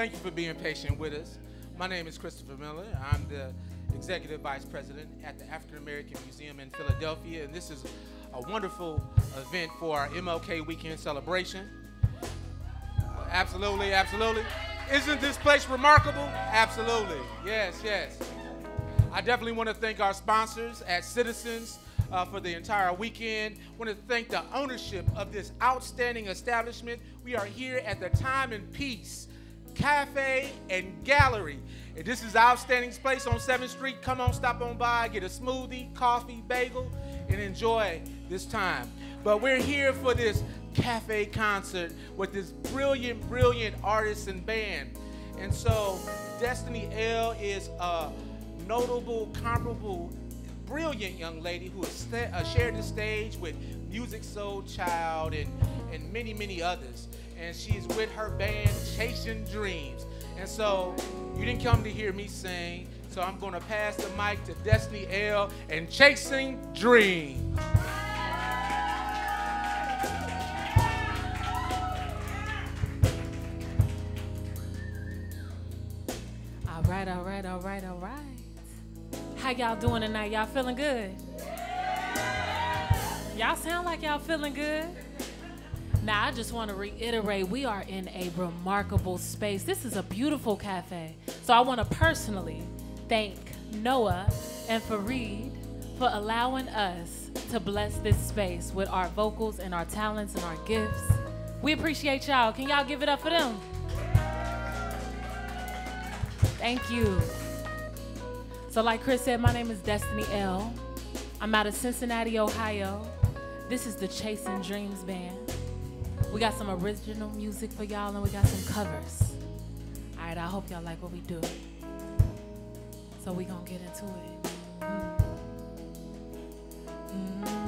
Thank you for being patient with us. My name is Christopher Miller. I'm the Executive Vice President at the African American Museum in Philadelphia, and this is a wonderful event for our MLK weekend celebration. Absolutely, absolutely. Isn't this place remarkable? Absolutely. Yes, yes. I definitely want to thank our sponsors at Citizens uh, for the entire weekend. want to thank the ownership of this outstanding establishment. We are here at the Time and Peace Cafe and Gallery. And this is outstanding place on 7th Street. Come on, stop on by, get a smoothie, coffee, bagel, and enjoy this time. But we're here for this cafe concert with this brilliant, brilliant artist and band. And so Destiny L is a notable, comparable brilliant young lady who has uh, shared the stage with Musiq Soulchild and, and many, many others. And she's with her band, Chasing Dreams. And so you didn't come to hear me sing, so I'm going to pass the mic to Destiny L and Chasing Dreams. All right, all right, all right, all right. How y'all doing tonight? Y'all feeling good? Y'all sound like y'all feeling good. Now, I just want to reiterate we are in a remarkable space. This is a beautiful cafe. So, I want to personally thank Noah and Fareed for allowing us to bless this space with our vocals and our talents and our gifts. We appreciate y'all. Can y'all give it up for them? Thank you. So, like Chris said, my name is Destiny L. I'm out of Cincinnati, Ohio. This is the Chasing Dreams Band. We got some original music for y'all and we got some covers. All right, I hope y'all like what we do. So we gonna get into it. Mm. Mm.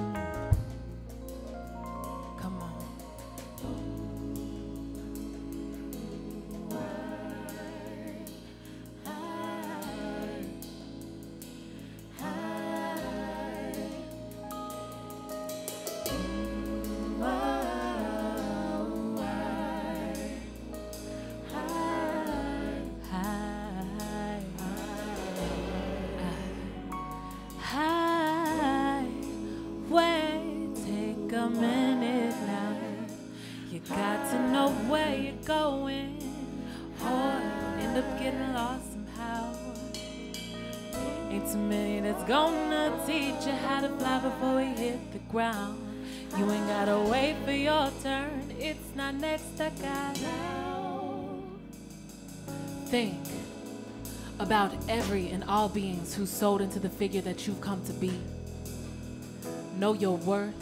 Think about every and all beings who sold into the figure that you've come to be. Know your worth.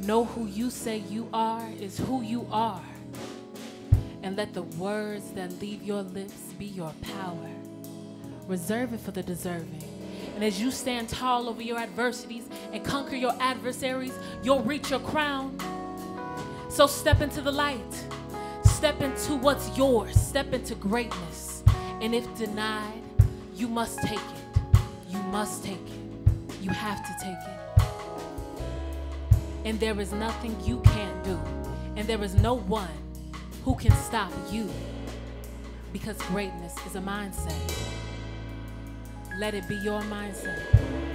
Know who you say you are is who you are. And let the words that leave your lips be your power. Reserve it for the deserving. And as you stand tall over your adversities and conquer your adversaries, you'll reach your crown. So step into the light. Step into what's yours. Step into greatness. And if denied, you must take it. You must take it. You have to take it. And there is nothing you can't do. And there is no one who can stop you. Because greatness is a mindset. Let it be your mindset.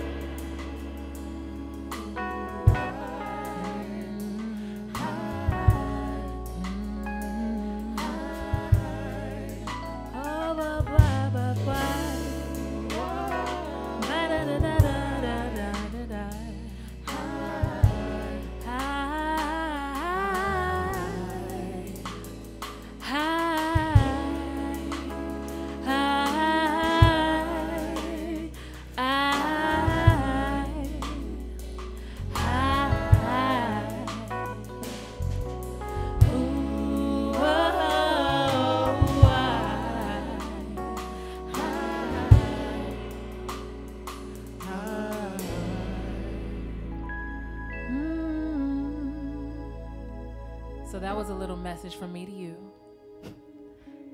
Message from me to you.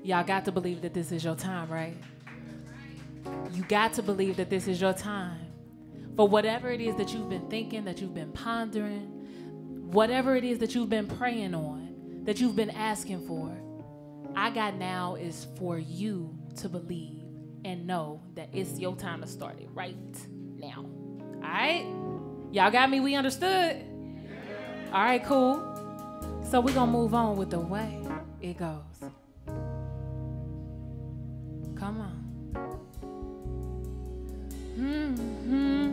Y'all got to believe that this is your time, right? You got to believe that this is your time. For whatever it is that you've been thinking, that you've been pondering, whatever it is that you've been praying on, that you've been asking for, I got now is for you to believe and know that it's your time to start it right now. All right? Y'all got me? We understood? All right, cool. So we're going to move on with the way it goes. Come on. Mm-hmm. Mm-hmm.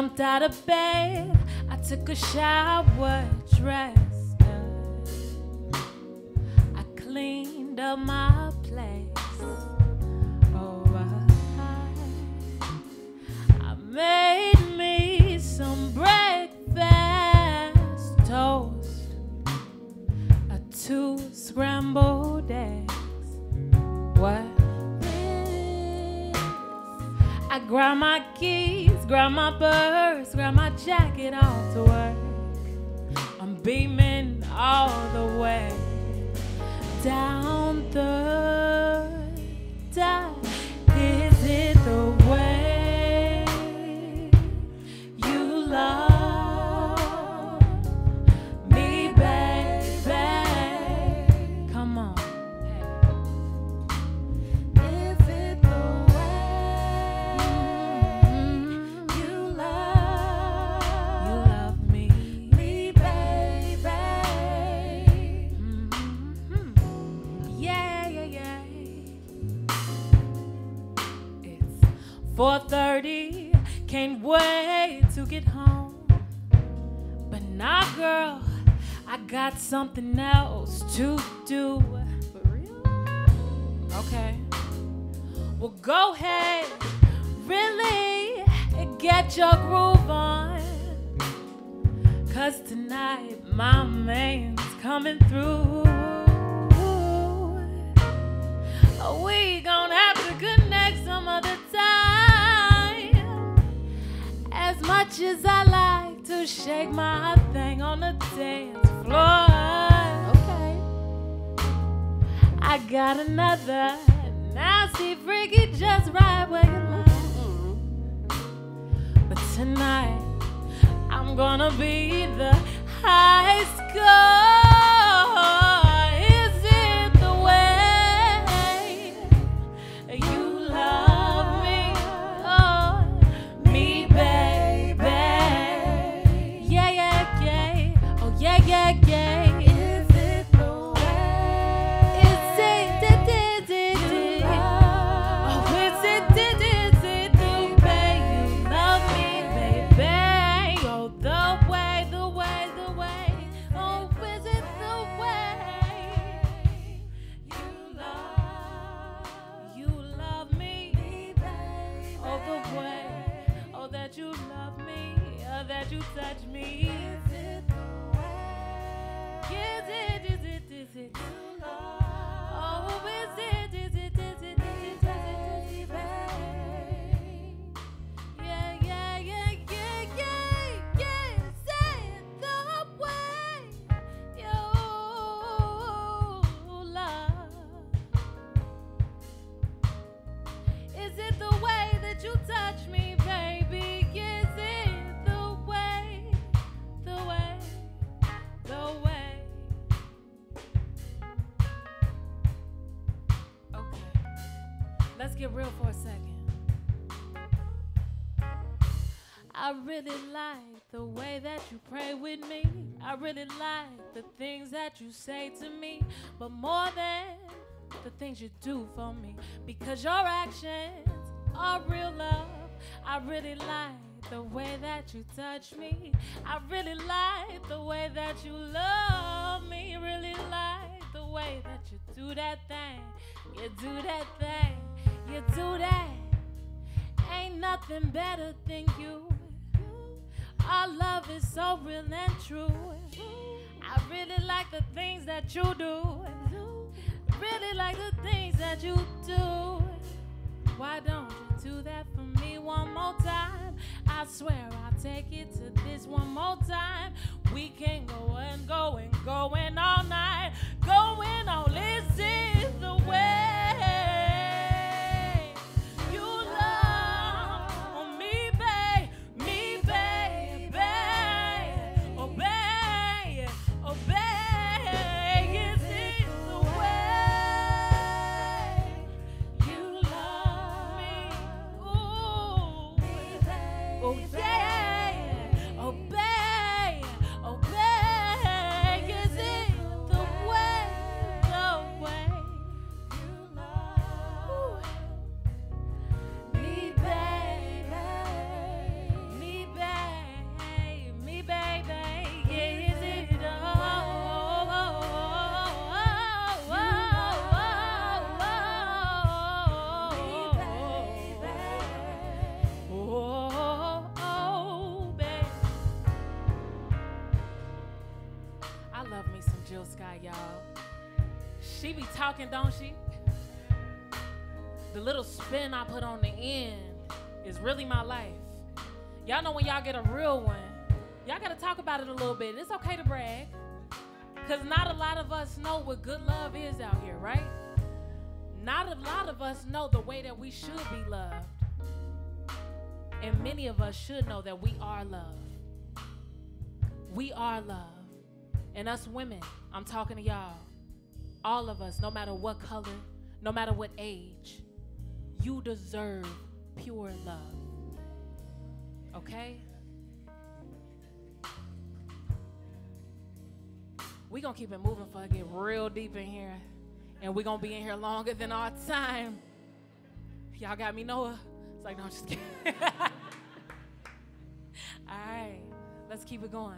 Jumped out of bed. I took a shower, dressed up. I cleaned up my place. Oh, I, I made me some breakfast toast, a two scrambled eggs. What? I grabbed my keys, grab my purse, grab my jacket off to work. I'm beaming all the way down the. 4:30. Can't wait to get home. But now, girl, I got something else to do. For real? Okay. Well, go ahead, really and get your groove on. Cause tonight my man's coming through. We gonna much as I like to shake my thing on the dance floor. Okay. I got another nasty freaky just right where you like. Mm-hmm. But tonight I'm gonna be the high score. You pray with me. I really like the things that you say to me. But more than the things you do for me, because your actions are real love. I really like the way that you touch me. I really like the way that you love me. Really like the way that you do that thing. You do that thing. You do that. Ain't nothing better than you. Our love is so real and true. I really like the things that you do. Really like the things that you do. Why don't you do that for me one more time? I swear I'll take it to this one more time. We can go and go and going all night. Going all The little spin I put on the end is really my life. Y'all know when y'all get a real one, y'all gotta talk about it a little bit. It's okay to brag. Cause not a lot of us know what good love is out here, right? Not a lot of us know the way that we should be loved. And many of us should know that we are love. We are love. And us women, I'm talking to y'all. All of us, no matter what color, no matter what age, you deserve pure love. Okay? we gonna keep it moving I get real deep in here. And we gonna be in here longer than our time. Y'all got me, Noah? It's like, no, I'm just kidding. All right, let's keep it going.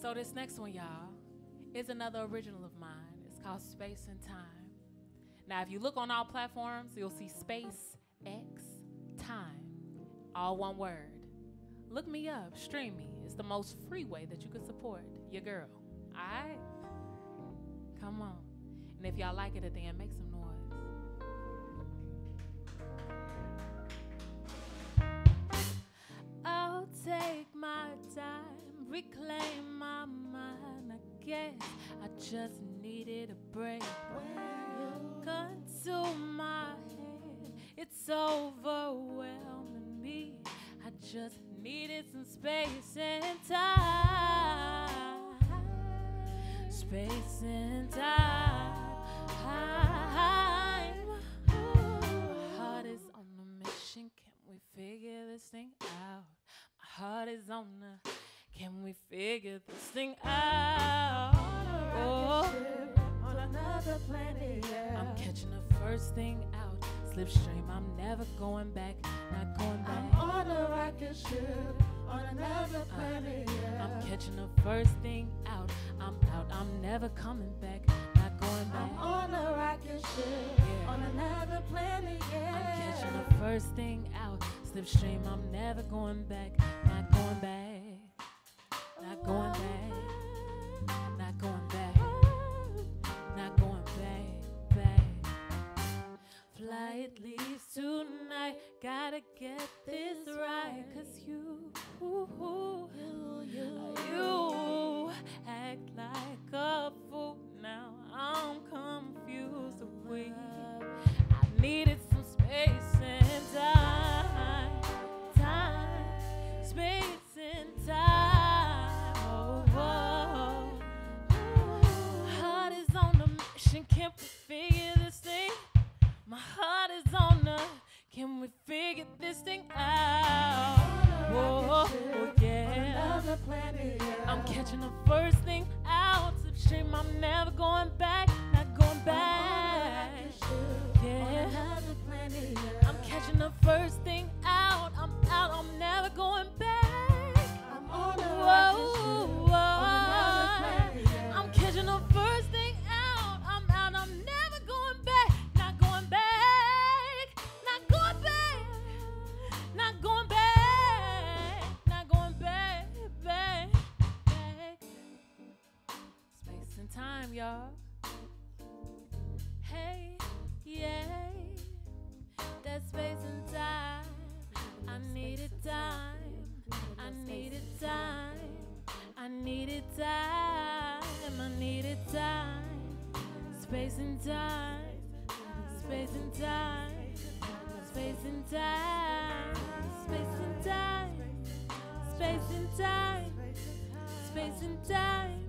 So this next one, y'all, is another original of mine. It's called Space and Time. Now, if you look on all platforms, you'll see Space X Time, all one word. Look me up, stream me. It's the most free way that you can support your girl. All right? Come on. And if y'all like it at the end, make some noise. I'll take my time, reclaim my mind. I guess I just needed a break. Gun to my head, it's overwhelming me. I just needed some space and time. Space and time. My heart is on a mission. Can we figure this thing out? My heart is on a. Can we figure this thing out? Oh. on another planet. Yeah. I'm catching the first thing out. Slipstream, I'm never going back, not going back. I'm on a rocket ship on another uh, planet. Yeah. I'm catching the first thing out. I'm out, I'm never coming back, not going back. I'm on a rocket ship Yeah. on another planet. Yeah. I'm catching the first thing out. Slipstream, I'm never going back, not going back, not going back, not going back, not going back, back. Flight leaves tonight, gotta get this right, cause you, you act like a fool now. I'm confused. I needed some space figure this thing? My heart is on a, can we figure this thing out? Whoa, planet. Yeah. I'm catching the first thing out. Slipstream, I'm never going back, not going back. Yeah. I'm catching the first thing out. I'm out, I'm never going back. Y'all. Hey, yeah, that space and time. I needed time. I needed time. I needed time. I needed time. Space and time. Space and time. Space and time. Space and time. Space and time. Space and time.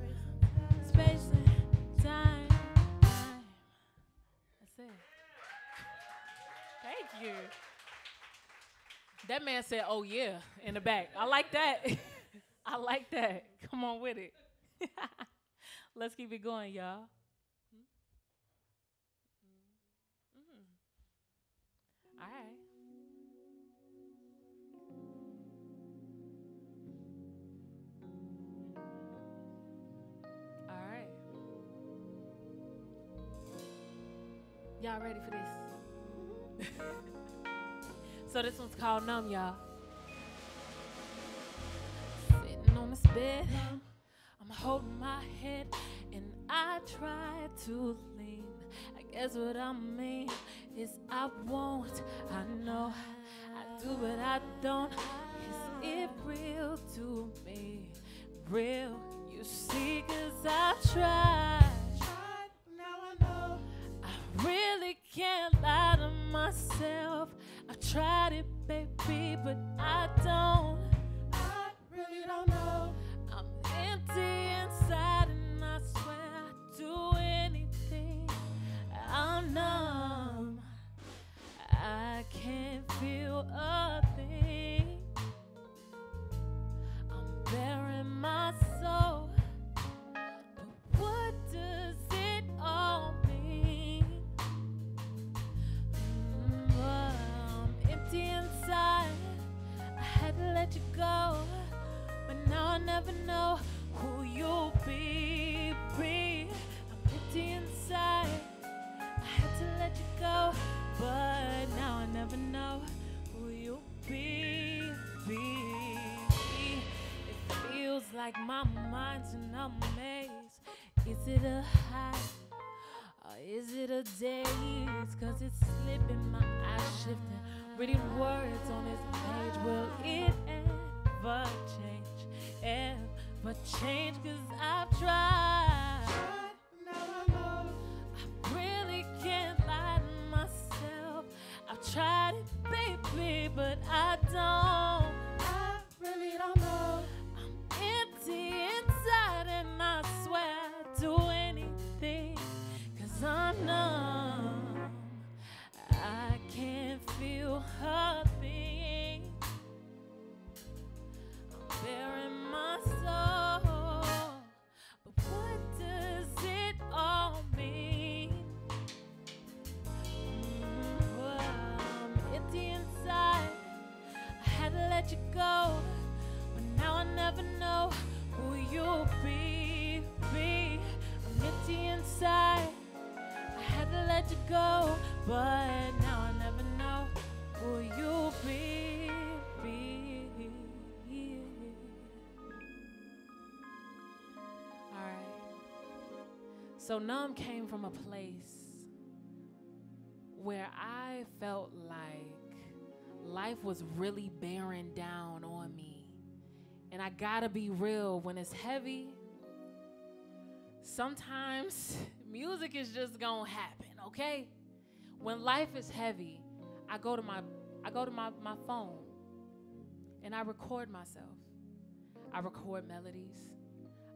That man said, "Oh yeah," in the back. I like that. I like that. Come on with it. Let's keep it going, y'all. Mm. All right. All right. Y'all ready for this? So this one's called Numb, y'all. Sitting on this bed, I'm holding my head, and I try to lean. I guess what I mean is I won't. I know I do, but I don't. Is it real to me? Real, you see, cause I tried. Now I know. I really can't lie to myself. Tried it, baby, but I don't. I really don't know. I'm empty inside, and I swear I'd do anything. I'm numb. I can't feel a thing. I'm bearing my never know who you'll be. be. I'm empty inside. I had to let you go, but now I never know who you'll be. be. It feels like my mind's in a maze. Is it a high? Or is it a daze? Cause it's slipping, my eyes shifting. Reading words on this page. Will it ever change? Ever change? Cause I've tried. I really can't lie to myself. I've tried it, baby, but I don't. I really don't know. I'm empty inside, and I swear I'd do anything. Cause I'm numb. I can't feel a I'm bearing my soul. So numb came from a place where I felt like life was really bearing down on me. And I gotta be real, when it's heavy, sometimes music is just gonna happen, okay? When life is heavy, I go to my I go to my, my phone and I record myself. I record melodies.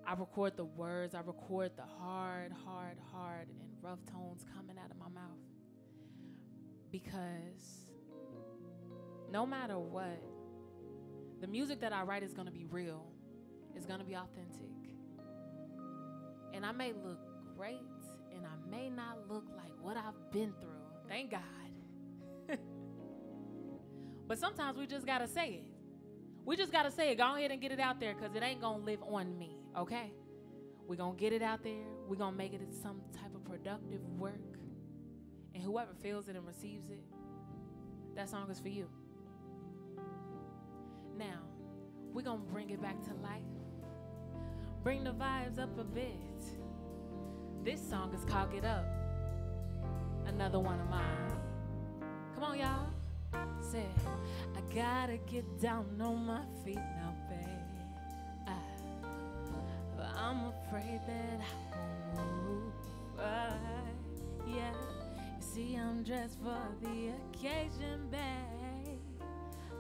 I record the words. I record the hard, hard, hard, and rough tones coming out of my mouth. Because no matter what, the music that I write is going to be real, it's going to be authentic. And I may look great, and I may not look like what I've been through. Thank God. but sometimes we just got to say it. We just got to say it. Go ahead and get it out there because it ain't going to live on me, okay? We're going to get it out there. We're going to make it some type of productive work. And whoever feels it and receives it, that song is for you. Now, we're going to bring it back to life. Bring the vibes up a bit. This song is called Get Up. Another one of mine. Come on, y'all. Say, I gotta get down on my feet now, I'm afraid that I won't move right. Yeah, you see, I'm dressed for the occasion, babe.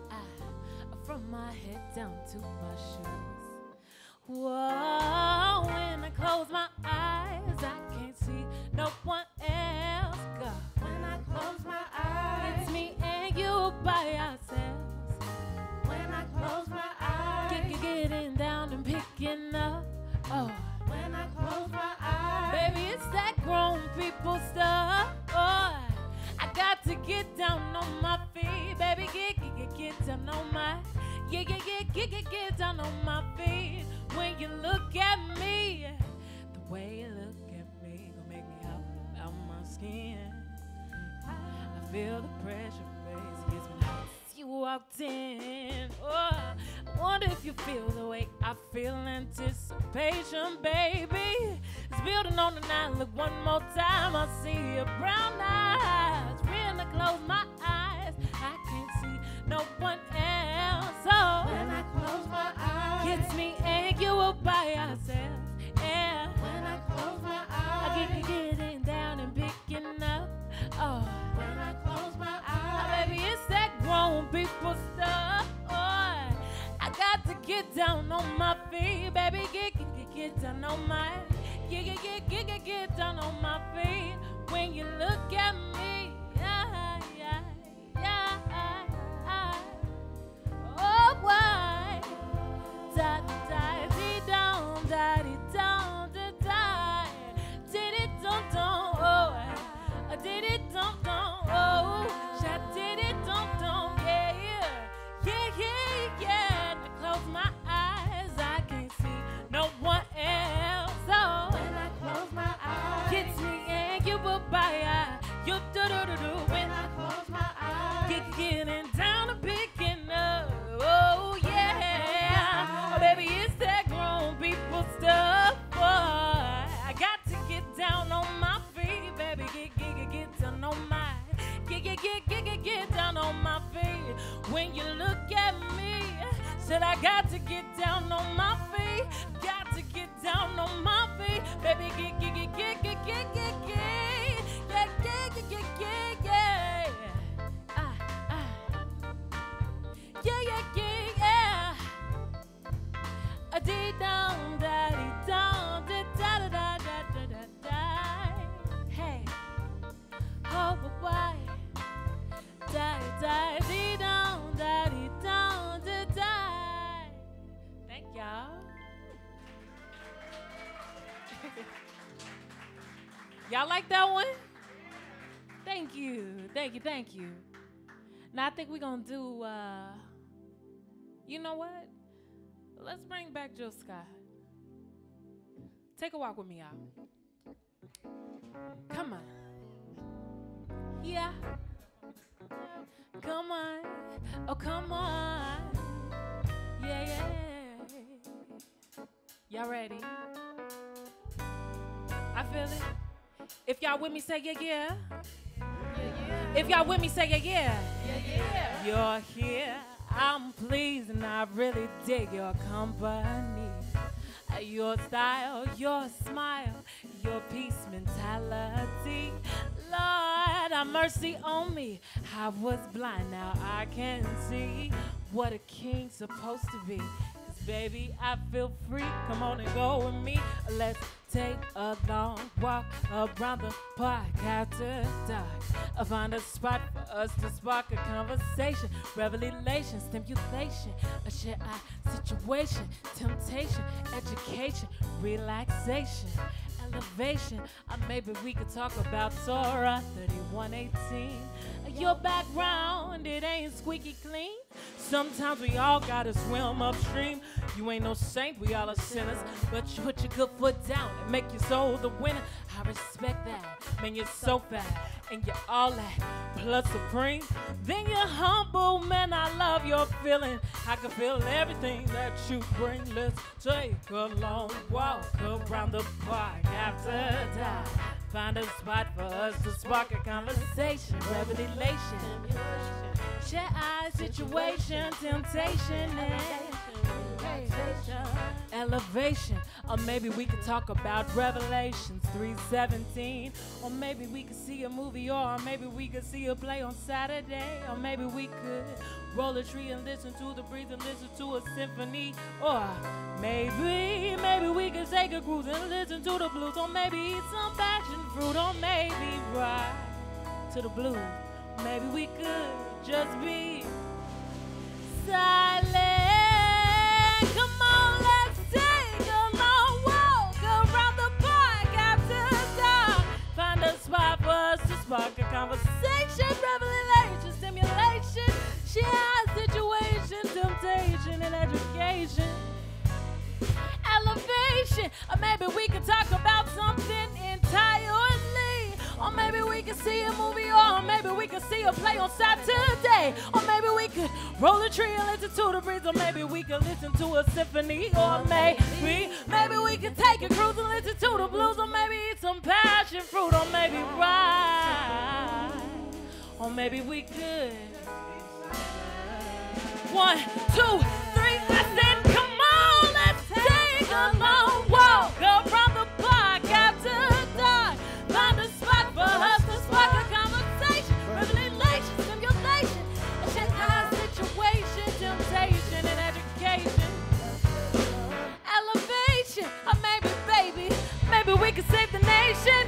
I, from my head down to my shoes. Whoa, when I close my eyes, I can't see no one on my. Yeah, yeah, yeah, get, get, get down on my feet. When you look at me, the way you look at me, gonna make me hop out my skin. I feel the pressure, baby. It's been hot you walked in. Oh, I wonder if you feel the way I feel. Anticipation, baby. It's building on the night. Look one more time. I see your brown eyes. When I close my eyes, I no one else. Oh, when I close my eyes, gets me and you by ourselves. Yeah. when I close my eyes, I get getting down and picking up. Oh. when I close my oh, eyes, baby, it's that grown people stuff. Oh, I got to get down on my feet, baby. Get, get, get, down on my, get, get, get, get, get down on my feet. When you look at me, said I got to get down on my feet. Got to get down on my feet, baby. Get get get get get get get get. Yeah, yeah, yeah, yeah, yeah, y'all. y'all like that one? Thank you, thank you, thank you. Now I think we're gonna do. uh You know what? Let's bring back Jill Scott. Take a walk with me, y'all. Come on. Yeah. Come on. Oh, come on. Yeah, yeah. Y'all ready? I feel it. If y'all with me, say yeah, yeah. If y'all with me, say yeah, yeah. You're here, I'm pleased, and I really dig your company. Your style, your smile, your peace mentality. Lord, have mercy on me. I was blind, now I can see what a king's supposed to be. Baby, I feel free. Come on and go with me. Let's take a long walk around the park after dark. I find a spot for us to spark a conversation, revelation, stimulation, a share our situation, temptation, education, relaxation, elevation. Uh, maybe we could talk about Torah 3118. Your background, it ain't squeaky clean. Sometimes we all gotta swim upstream. You ain't no saint, we all are sinners. But you put your good foot down and make your soul the winner. I respect that. Man, you're so fat and you're all that plus supreme. Then you're humble, man. I love your feeling. I can feel everything that you bring. Let's take a long walk around the park after dark. Find a spot for us to spark a conversation, revelation. Share our situation, temptation, and elevation. Or maybe we could talk about Revelations 3:17. Or maybe we could see a movie, or maybe we could see a play on Saturday. Or maybe we could roll a tree and listen to the breeze and listen to a symphony. Or maybe, maybe we could take a cruise and listen to the blues. Or maybe eat some passion fruit. Or maybe ride to the blues. Maybe we could just be silent. Spark a conversation, revelation, stimulation, share situation, temptation, and education. Elevation, or maybe we could talk about something entirely. Or maybe we could see a movie, or maybe we could see a play on Saturday. Or maybe we could roll a tree and listen to the breeze, or maybe we could listen to a symphony. Or maybe, maybe we could take a cruise and listen to the blues, or maybe eat some passion fruit, or maybe ride. Or maybe we could. One, two, three, I said, come on, let's take a long maybe we could save the nation.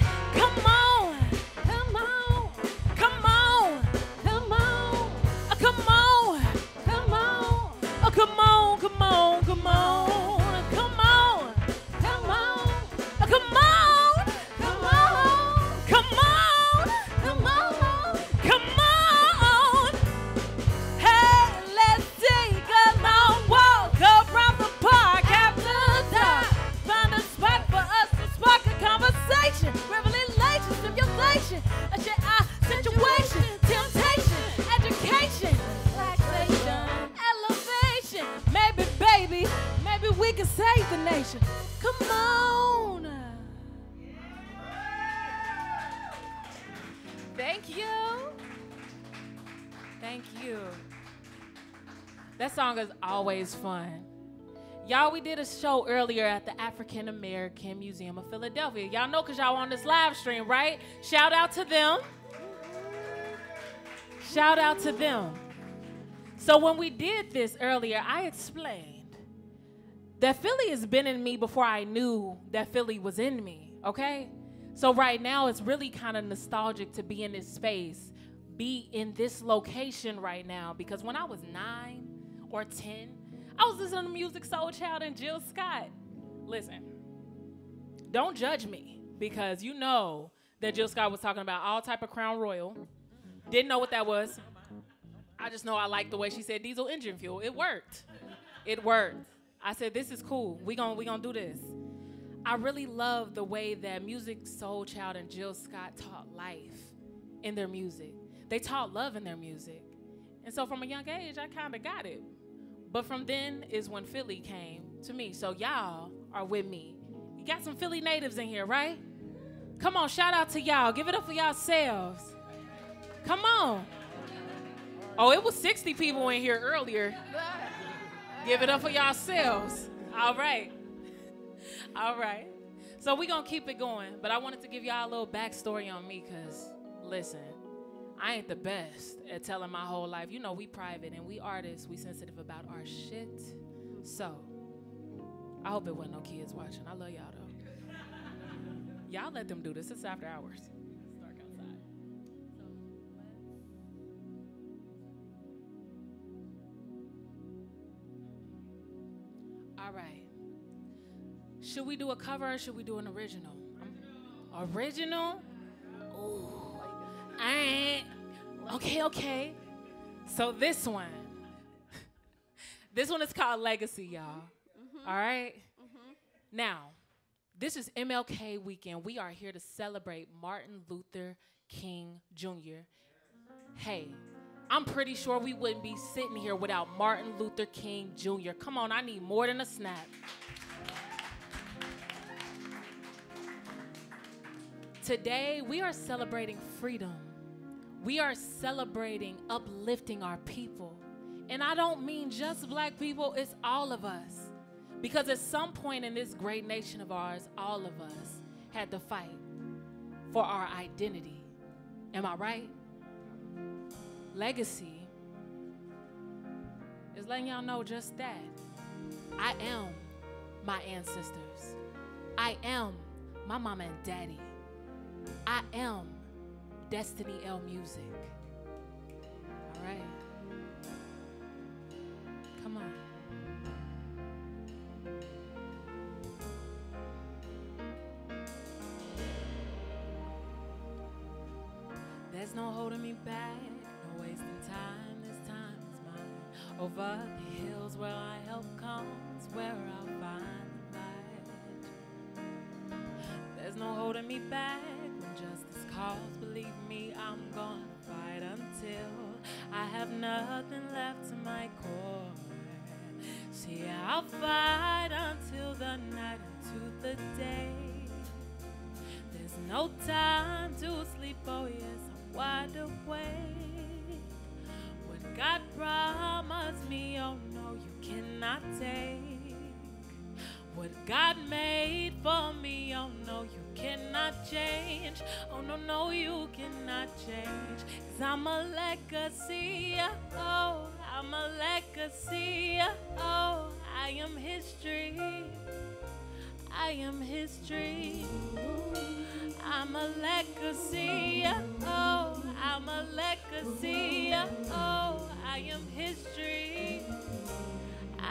Always fun. Y'all, we did a show earlier at the African American Museum of Philadelphia. Y'all know because y'all on this live stream, right? Shout out to them. Shout out to them. So when we did this earlier, I explained that Philly has been in me before I knew that Philly was in me, okay? So right now it's really kind of nostalgic to be in this space, be in this location right now because when I was 9 or 10, I was listening to Musiq Soulchild and Jill Scott. Listen, don't judge me because you know that Jill Scott was talking about all type of Crown Royal. Didn't know what that was. I just know I like the way she said diesel engine fuel. It worked. It worked. I said, this is cool. We gon' we gonna do this. I really love the way that Musiq Soulchild and Jill Scott taught life in their music. They taught love in their music. And so from a young age, I kind of got it. But from then is when Philly came to me. So y'all are with me. You got some Philly natives in here, right? Come on, shout out to y'all. Give it up for yourselves. Come on. Oh, it was 60 people in here earlier. Give it up for yourselves. All right. All right. So we're going to keep it going. But I wanted to give y'all a little backstory on me because, listen, I ain't the best at telling my whole life. You know, we private and we artists, we sensitive about our shit. So, I hope it wasn't no kids watching. I love y'all though. Y'all let them do this. It's after hours. It's dark outside. So All right. Should we do a cover or should we do an original? Original? Ooh. I ain't. Okay, okay. So this one, This one is called Legacy, y'all. Mm-hmm. All right? Mm-hmm. Now, this is MLK weekend. We are here to celebrate Martin Luther King Jr. Hey, I'm pretty sure we wouldn't be sitting here without Martin Luther King Jr. Come on, I need more than a snap. Today, we are celebrating freedom. We are celebrating uplifting our people. And I don't mean just black people, it's all of us. Because at some point in this great nation of ours, all of us had to fight for our identity. Am I right? Legacy is letting y'all know just that. I am my ancestors. I am my mama and daddy. I am Destiny L Music. All right.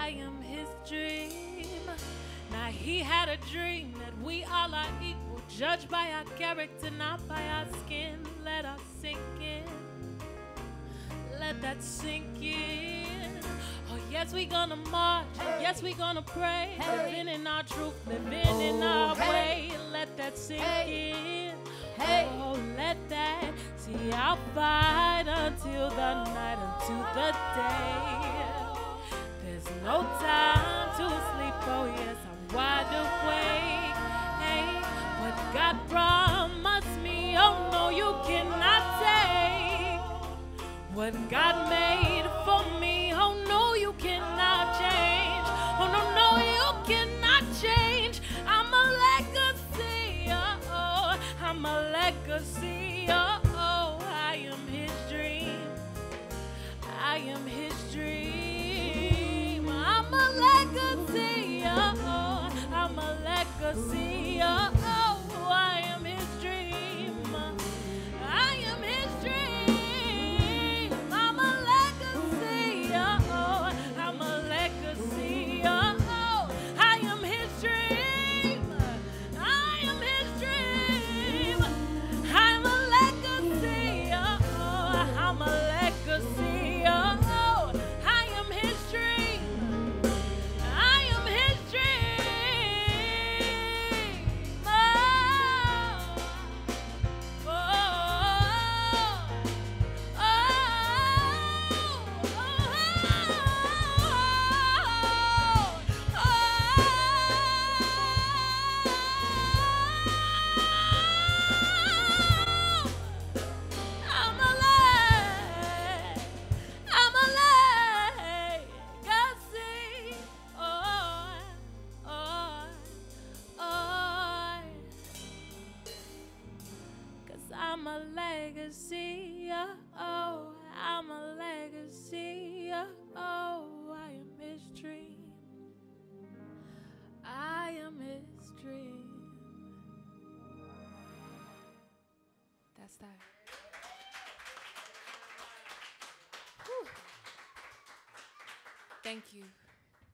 I am his dream. Now he had a dream that we all are equal, judged by our character, not by our skin. Let us sink in. Let that sink in. Oh, yes, we gonna march. Yes, we gonna pray. Living in our truth, living in our way. Let that sink in. Oh, let that. See, I'll fight until the night, until the day. No time to sleep. Oh, yes, I'm wide awake. Hey, what God promised me, oh, no, you cannot take. What God made for me, oh no, you cannot change. Oh no, no, you cannot change. I'm a legacy, oh, oh. I'm a legacy, oh.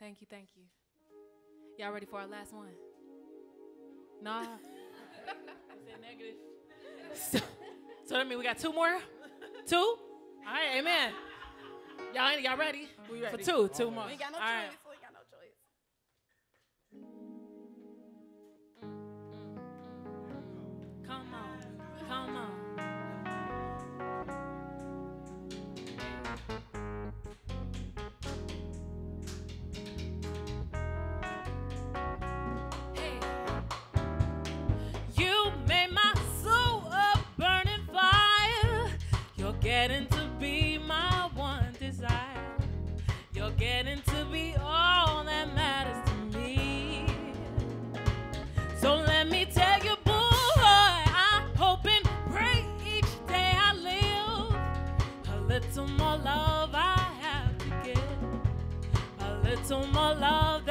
Thank you, thank you. Y'all ready for our last one? Nah. I said negative. So, so that mean, we got two more? Two? All right, amen. Y'all, y'all ready? We ready. For two, two more. We got no choice. All right. little more love I have to give, a little more love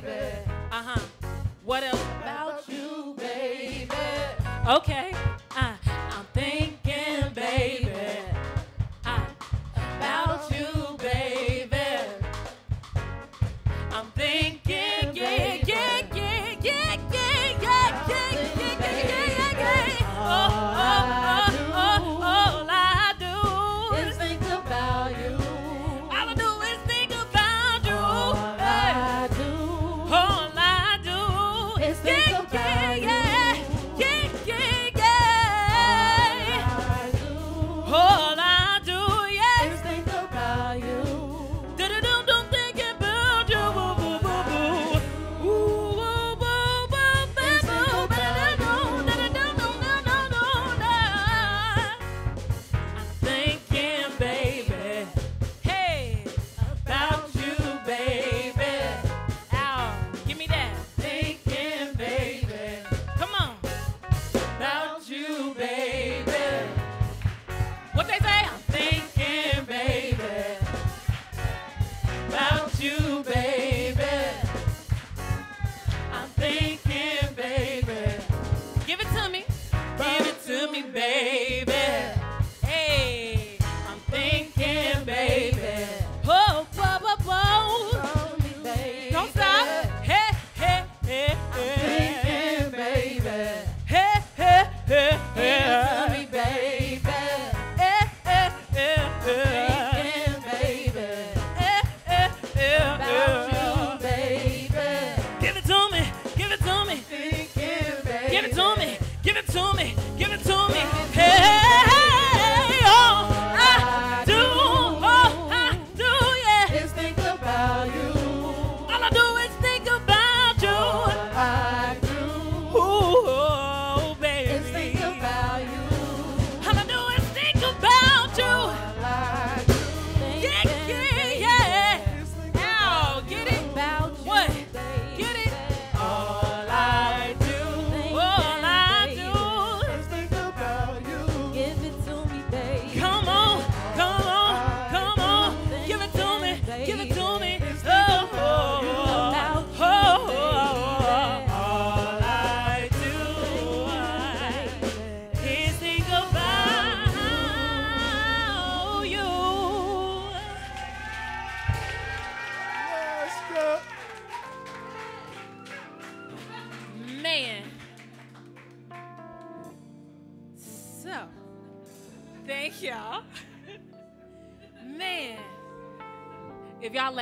baby. Uh huh. What else about you, baby? Okay.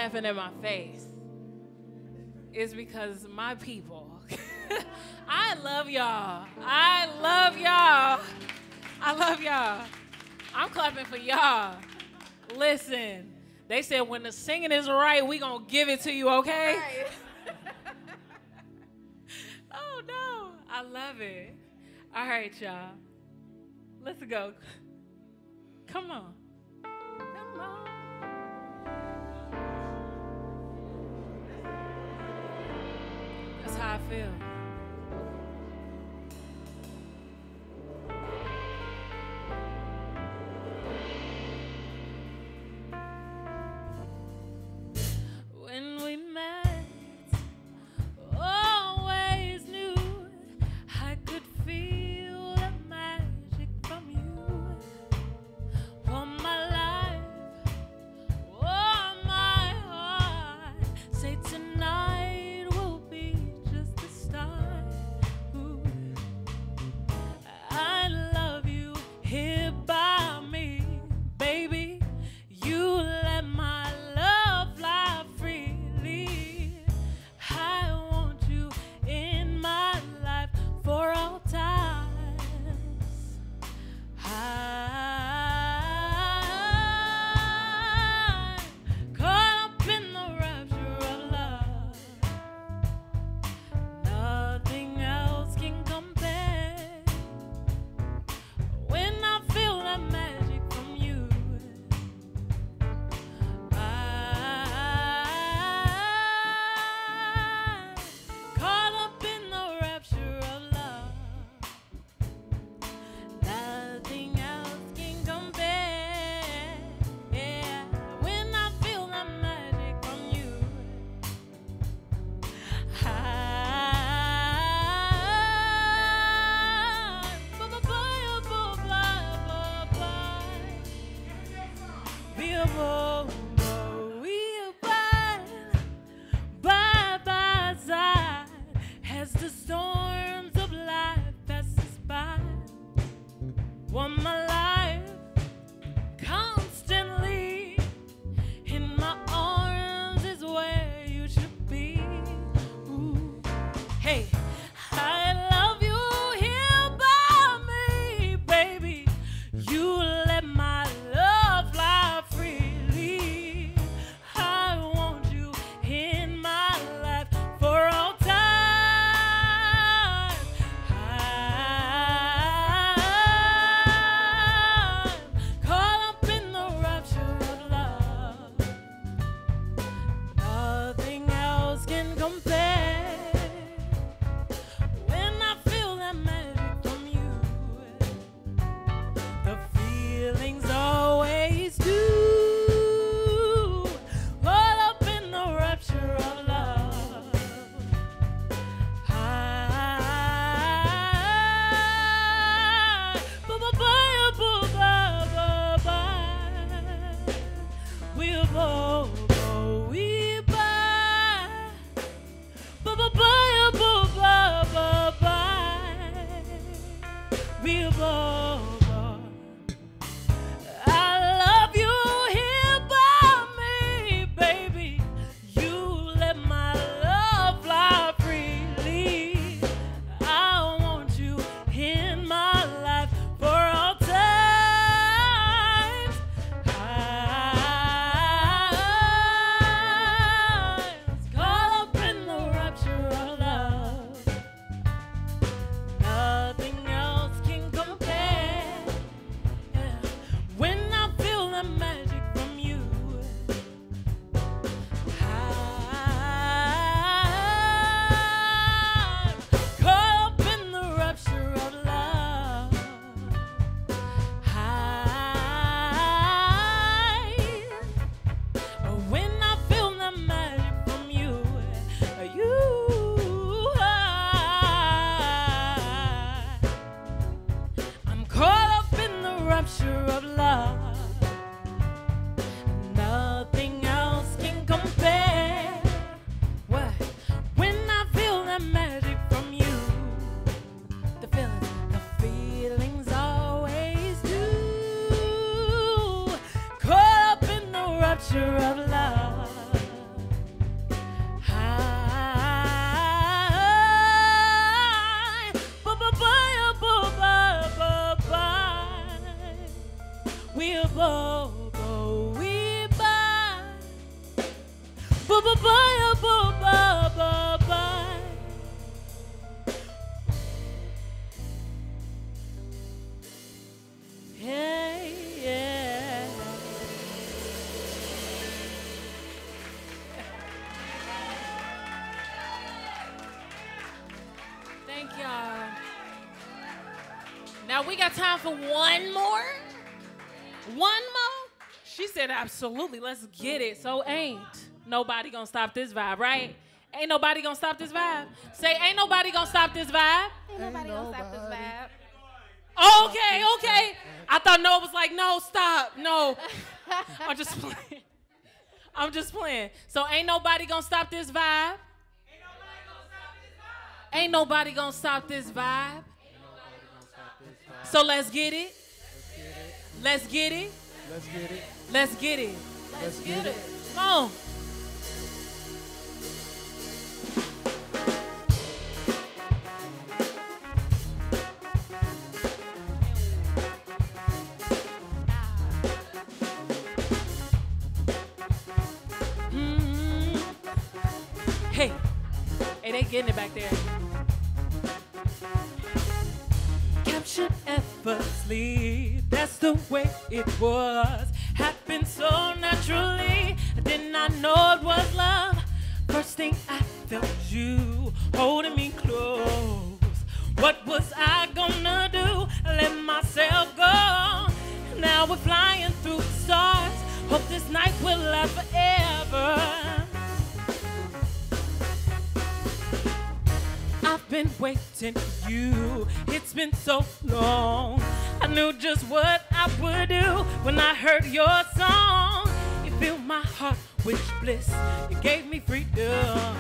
laughing at my face is because my people, I love y'all. I love y'all. I love y'all. I'm clapping for y'all. Listen, they said when the singing is right, we gonna give it to you, okay? Oh no, I love it. All right, y'all. Let's go. Come on. how I feel. impossible. Time for one more. One more. She said, absolutely. Let's get it. So ain't nobody gonna stop this vibe, right? Ain't nobody gonna stop this vibe. Say, ain't nobody gonna stop this vibe. Ain't nobody gonna stop this vibe. Okay, okay. I thought Noah was like, no, stop, no. I'm just playing. I'm just playing. So ain't nobody gonna stop this vibe. Ain't nobody gonna stop this vibe. So let's get it. Let's get it. Let's get it. Let's get it. Let's get it. Come on. Mm. Hey, hey, they getting it back there. Captured sleep. that's the way it was. Happened so naturally, I did not know it was love. First thing I felt you holding me close. What was I gonna do? Let myself go. Now we're flying through the stars. Hope this night will last forever. I've been waiting for you. It's been so long. I knew just what I would do when I heard your song. You filled my heart with bliss. You gave me freedom.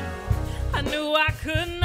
I knew I could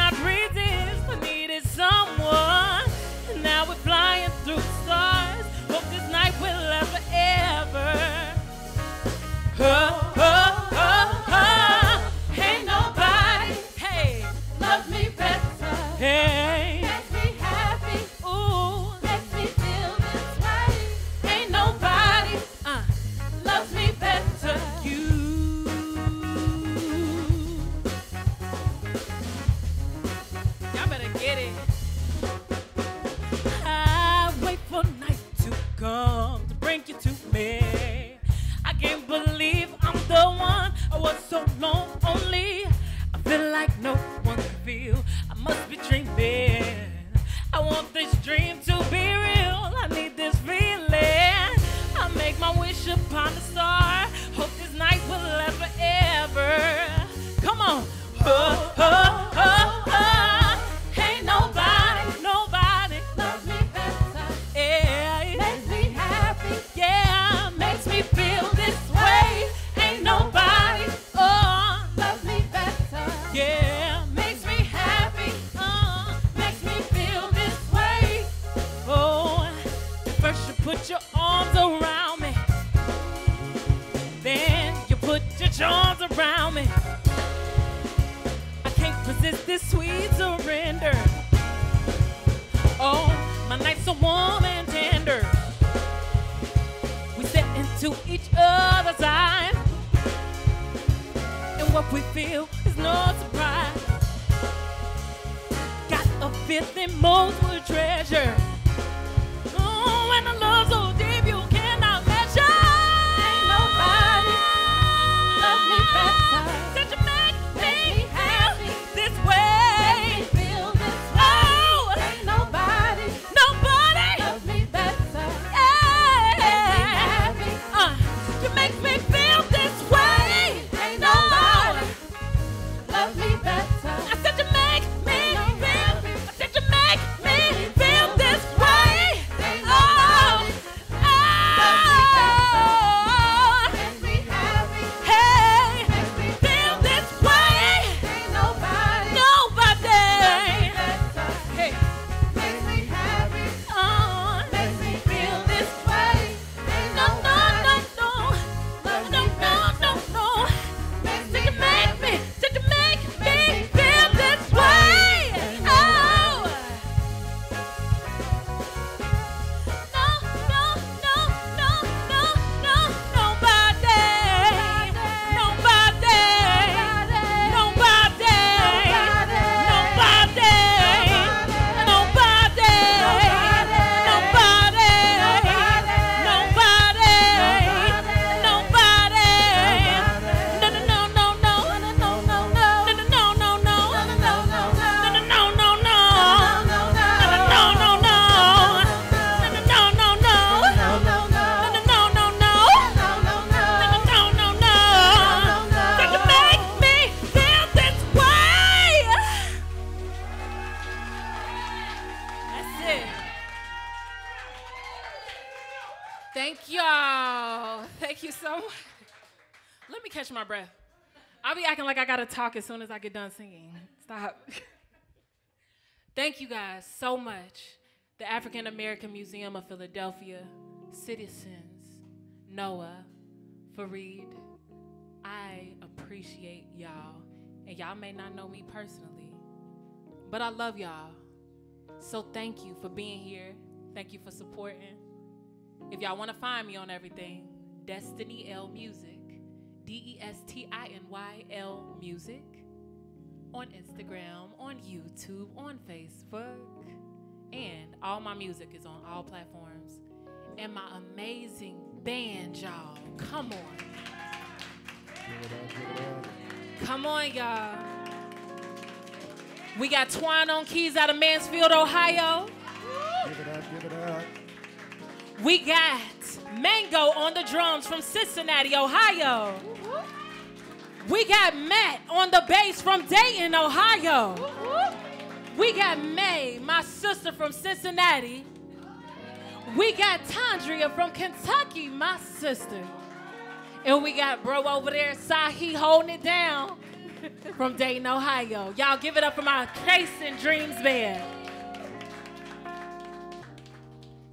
what we feel is no surprise. Got a fifth and most treasure. Oh, when the love's catch my breath. I'll be acting like I gotta talk as soon as I get done singing. Stop. Thank you guys so much. The African American Museum of Philadelphia, citizens, Noah, Fareed, I appreciate y'all. And y'all may not know me personally, but I love y'all. So thank you for being here. Thank you for supporting. If y'all want to find me on everything, Destiny L Music, D E S T I N Y L Music, on Instagram, on YouTube, on Facebook, and all my music is on all platforms. And my amazing band, y'all. Come on. Come on, y'all. We got Twine on keys out of Mansfield, Ohio. Give it up, give it up. We got Mango on the drums from Cincinnati, Ohio. We got Matt on the bass from Dayton, Ohio. We got May, my sister from Cincinnati. We got Tandria from Kentucky, my sister. And we got bro over there, Sahi, holding it down from Dayton, Ohio. Y'all give it up for my Chasing Dreams band.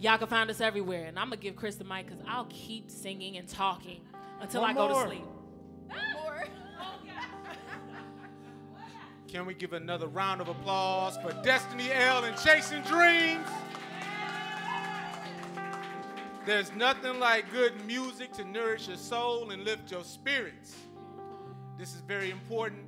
Y'all can find us everywhere. And I'm going to give Chris the mic because I'll keep singing and talking until One I go more. to sleep. Can we give another round of applause for Destiny L and Chasing Dreams? There's nothing like good music to nourish your soul and lift your spirits. This is very important,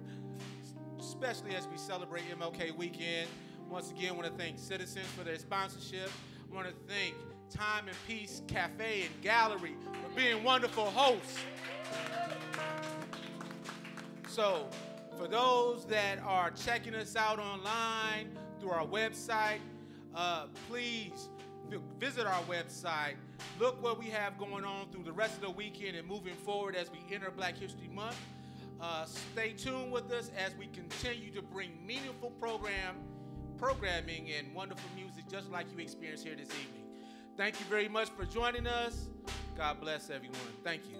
especially as we celebrate MLK weekend. Once again, I want to thank Citizens for their sponsorship. Want to thank Time and Peace Cafe and Gallery for being wonderful hosts. So, for those that are checking us out online through our website, uh, please visit our website. Look what we have going on through the rest of the weekend and moving forward as we enter Black History Month. Uh, stay tuned with us as we continue to bring meaningful program, programming and wonderful music just like you experienced here this evening. Thank you very much for joining us. God bless everyone. Thank you.